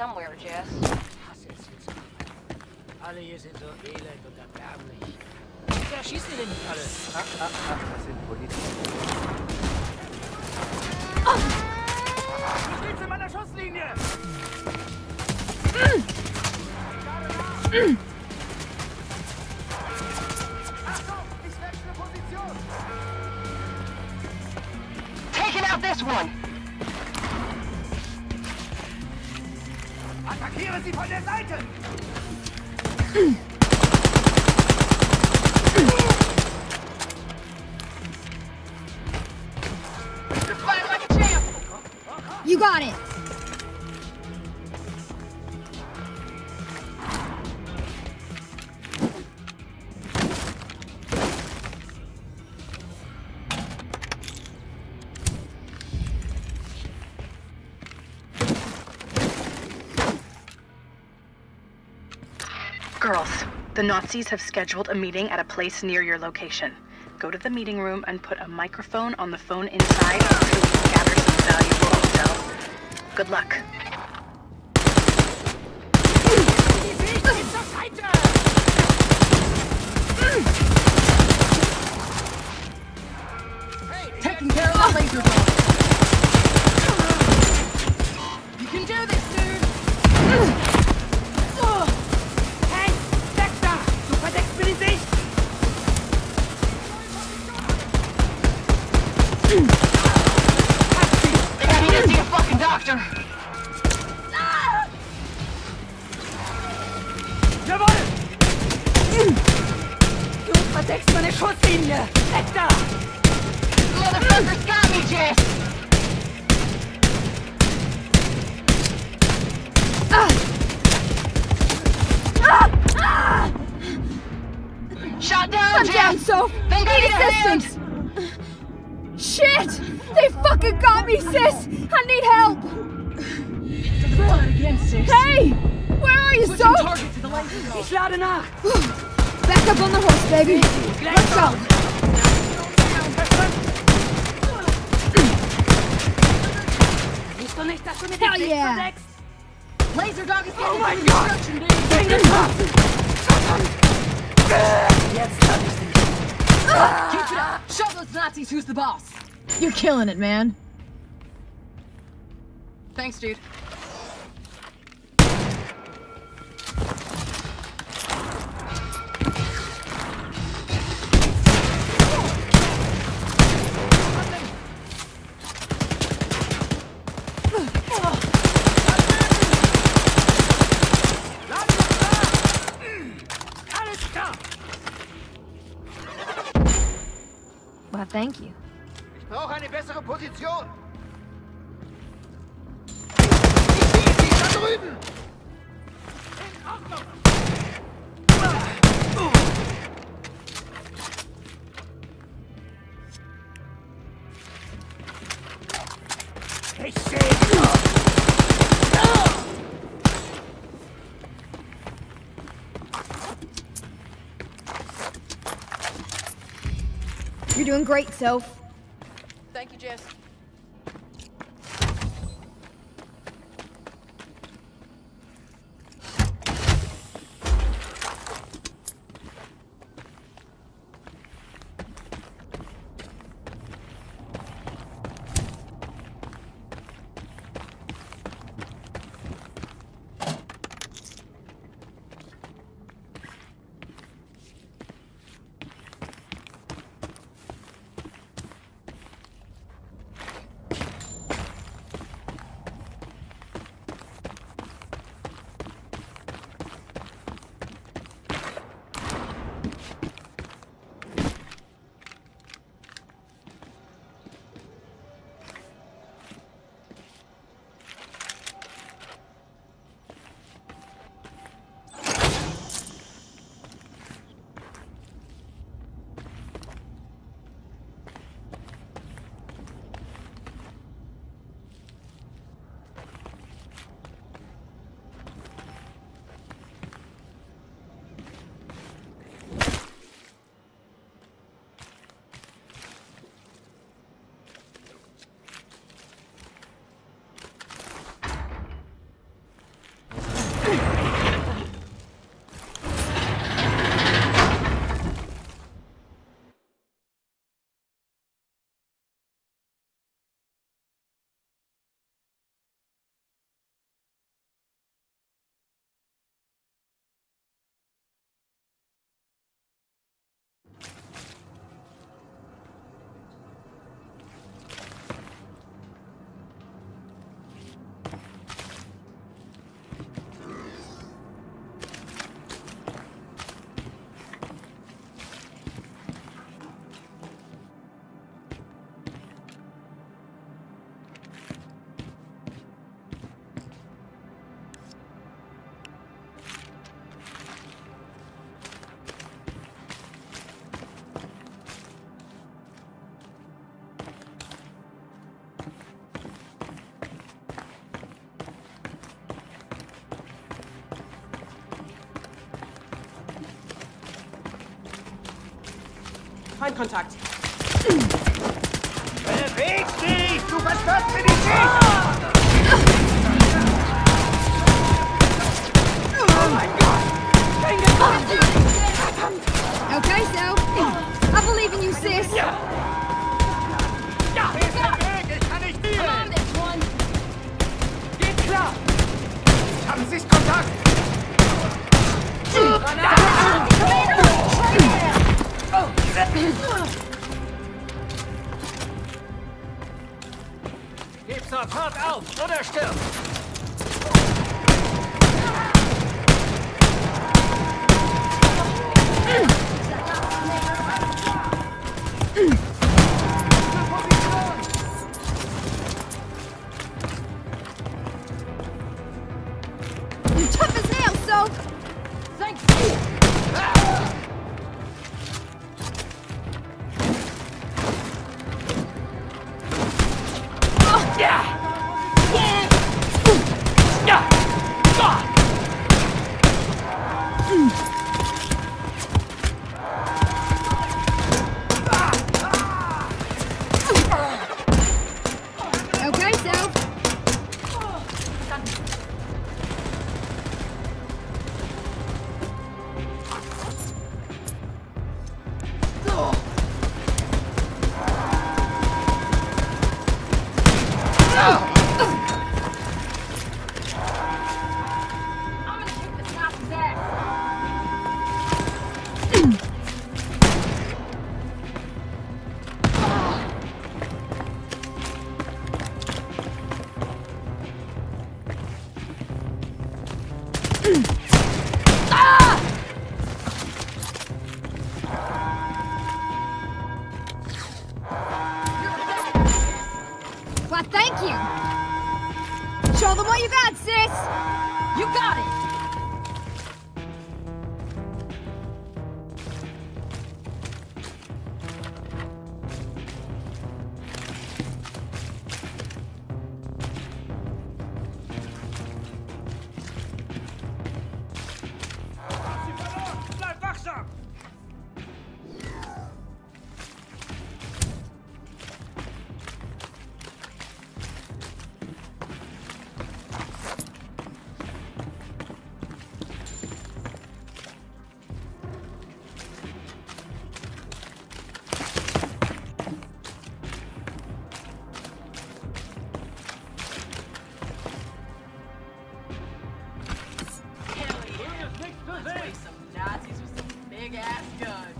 somewhere, Jess. Alle hier sind so elend und erbärmlich. Wer schießt ihr denn nicht alle? Ah, ah, ah, das sind Politiker. Du stehst in meiner Schusslinie! Achtung, You got it! Girls, the Nazis have scheduled a meeting at a place near your location. Go to the meeting room and put a microphone on the phone inside so we can gather some valuable intel. Good luck. Laser. You can do this, dude! Down, I'm so Then need get a hand. assistance! Shit! They fucking got me, sis! I need help! again, sis. Hey! Where are you, so? Target to the laser dog. Ich lade nach! Back up on the horse, baby. Let's go. Siehst du nicht, dass du mir Hell yeah. Laser dog is Oh getting mein some Gott! destruction! Bring den Waffen! Jetzt hab ich dich! Keep it up! Show those Nazis who's the boss! You're killing it, man. Thanks, dude. Well, thank you. Ich brauche eine bessere Position. Ich sehe da drüben. You're doing great, Soph. Thank you, Jess. Feindkontakt. Beweg dich! Du verstörst mir die Sicht! Okay, so. I believe in you, sis. Weg, ich kann nicht Come on, this one. Geht klar! Haben Sie Kontakt? Fahrt hart auf oder stirbt! Big ass guns.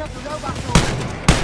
up the robots over.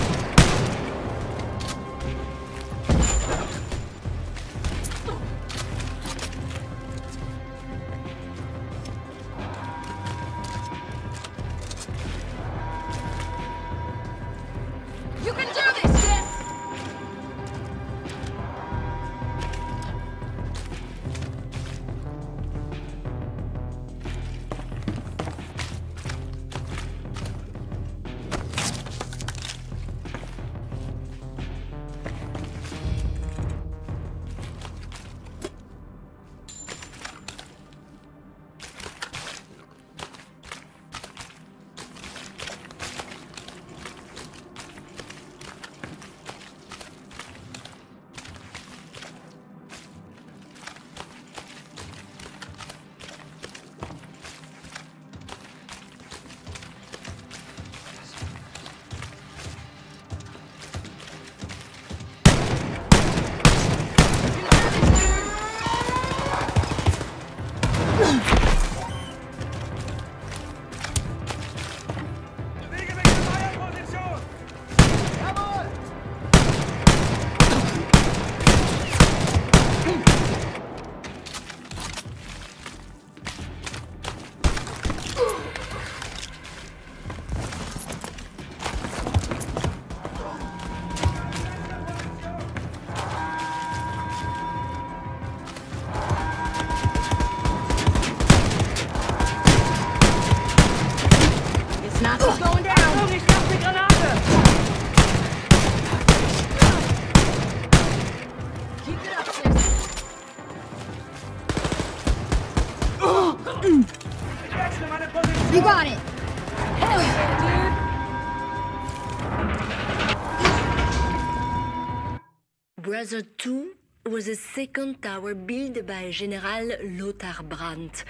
Brother 2 was a second tower built by General Lothar Brandt.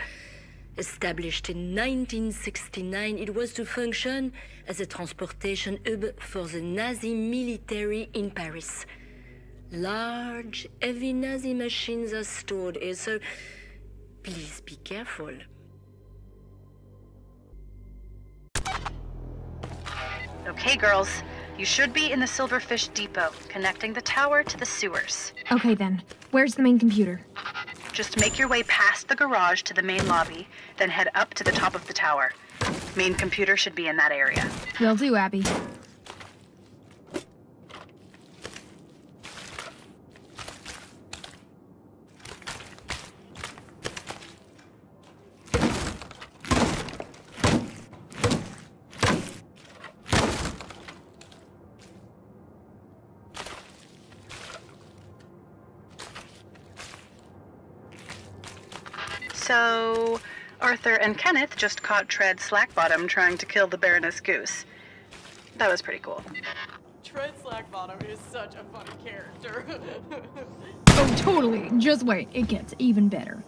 Established in 1969, it was to function as a transportation hub for the Nazi military in Paris. Large, heavy Nazi machines are stored here, so please be careful. Okay, girls. You should be in the Silverfish Depot, connecting the tower to the sewers. Okay then. Where's the main computer? Just make your way past the garage to the main lobby, then head up to the top of the tower. Main computer should be in that area. Will do, Abby. So, Arthur and Kenneth just caught Tread Slackbottom trying to kill the Baroness Goose. That was pretty cool. Tread Slackbottom is such a funny character. Oh, totally. Just wait. It gets even better.